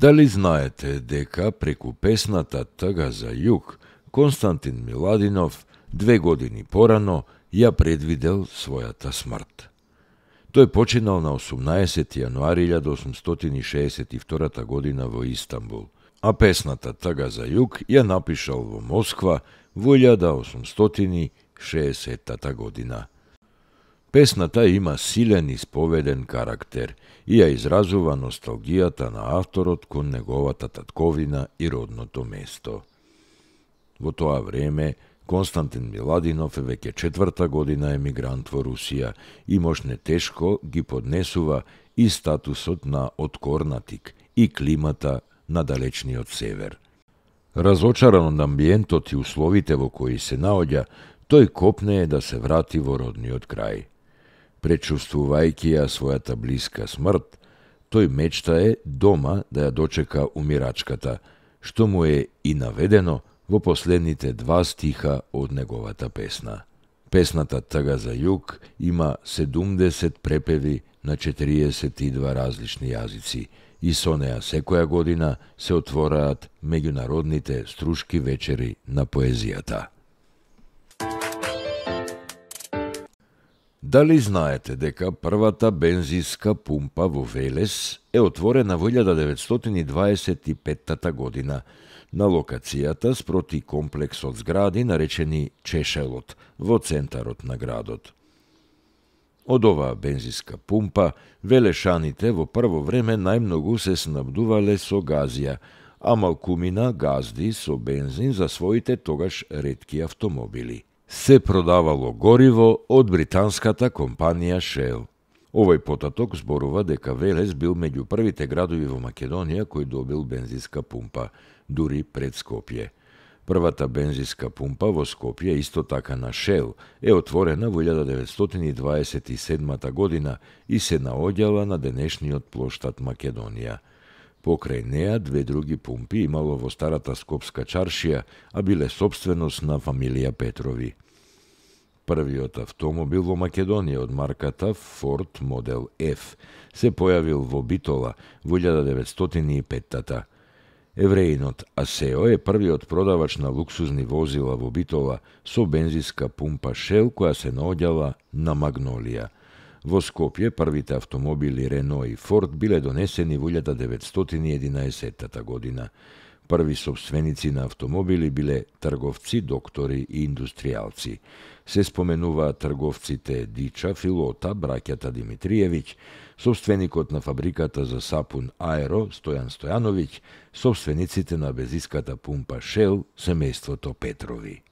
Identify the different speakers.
Speaker 1: Дали знаете дека преку песната Тага за југ, Константин Миладинов две години порано ја предвидел својата смрт. Тој починал на 18 јануари 1862 година во Истанбул, а песната Тага за југ ја напишал во Москва во 1860 година. Песната има силен исповеден карактер и ја изразува носталгијата на авторот кон неговата татковина и родното место. Во тоа време, Константин Миладинов е веќе четврта година емигрант во Русија и мошне тешко ги поднесува и статусот на откорнатик и климата на далечниот север. Разочаран од амбиентот и условите во кои се наоѓа, тој копне е да се врати во родниот крај. Пречувствувајќи ја својата блиска смрт, тој мечта е дома да ја дочека умирачката, што му е и наведено во последните два стиха од неговата песна. Песната Тага за југ има 70 препеви на 42 различни јазици и со неа секоја година се отвораат меѓународните струшки вечери на поезијата. Дали знаете дека првата бензиска пумпа во Велес е отворена во 1925 година на локацијата спроти комплекс од згради наречени Чешелот во центарот на градот. Од оваа бензиска пумпа, велешаните во прво време најмногу се снабдувале со газија, а малкумина газди со бензин за своите тогаш редки автомобили се продавало гориво од британската компанија Shell. Овој потаток зборува дека Велес бил меѓу првите градови во Македонија кој добил бензинска пумпа, дури пред Скопје. Првата бензинска пумпа во Скопје, исто така на Shell, е отворена во 1927 година и се наоѓала на денешниот плоштад Македонија. Покрај неа две други пумпи имало во старата Скопска чаршија, а биле собственост на фамилија Петрови. Првиот автомобил во Македонија од марката Ford Model F се појавил во Битола во 1905-тата. Евреинот Асео е првиот продавач на луксузни возила во Битола со бензиска пумпа Shell која се наоѓала на Магнолија – Во Скопје првите автомобили Рено и Форд биле донесени во 1911 година. Први собственици на автомобили биле трговци, доктори и индустријалци. Се споменуваат трговците Дича, Филота, браќата Димитриевиќ, собственикот на фабриката за сапун Аеро, Стојан Стојановиќ, собствениците на безиската пумпа Шел, семејството Петрови.